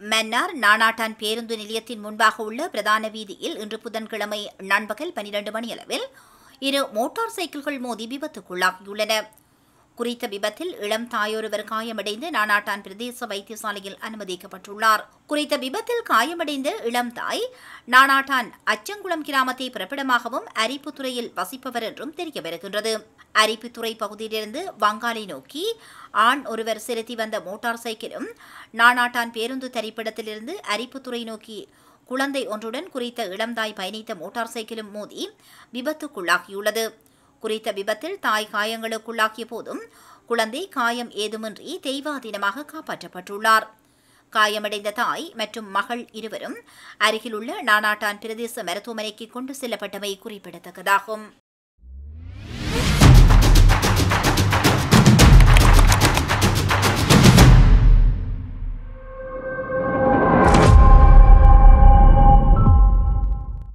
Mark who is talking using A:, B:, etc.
A: மன்னார் நானாட்டான் பேருந்து நிலையத்தின் முன்பாக உள்ள பிரதான வீதியில் இன்று புதன்கிழமை நண்பகல் பனிரெண்டு மணியளவில் இரு மோட்டார் சைக்கிள்கள் மோதி விபத்துக்குள்ளாகியுள்ளன. குறித்த விபத்தில் இளம் தாயொருவர் காயமடைந்து நானாட்டான் பிரதேச வைத்தியசாலையில் அனுமதிக்கப்பட்டுள்ளார். குறித்த விபத்தில் காயமடைந்த இளம் தாய் நானாட்டான் அச்சங்குளம் கிராமத்தை பிறப்பிடமாகவும் அரிப்புத்துறையில் வசிப்பவர் என்றும் தெரிய வருகின்றது. அரிப்புத்துறை பகுதியிலிருந்து வங்காளி நோக்கி ஆண் ஒருவர் செலுத்தி வந்த மோட்டார் சைக்கிளும் நானாட்டான் பேருந்து தரிப்பிடத்திலிருந்து அரிப்புத்துறை நோக்கி குழந்தை ஒன்றுடன் குறித்த இளம்தாய் பயணித்த மோட்டார் சைக்கிளும் மோதி விபத்துக்குள்ளாகியுள்ளது. குறித்த விபத்தில் தாய் காயங்களுக்குள்ளாகிய போதும் குழந்தை காயம் ஏதுமின்றி தெய்வாதீனமாக காப்பாற்றப்பட்டுள்ளார். காயமடைந்த தாய் மற்றும் மகள் இருவரும் அருகிலுள்ள நானாட்டான் பிரதேச மருத்துவமனைக்கு கொண்டு செல்லப்பட்டமை குறிப்பிடத்தக்கதாகும்.